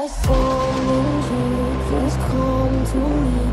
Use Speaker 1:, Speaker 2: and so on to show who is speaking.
Speaker 1: I song in please come to me.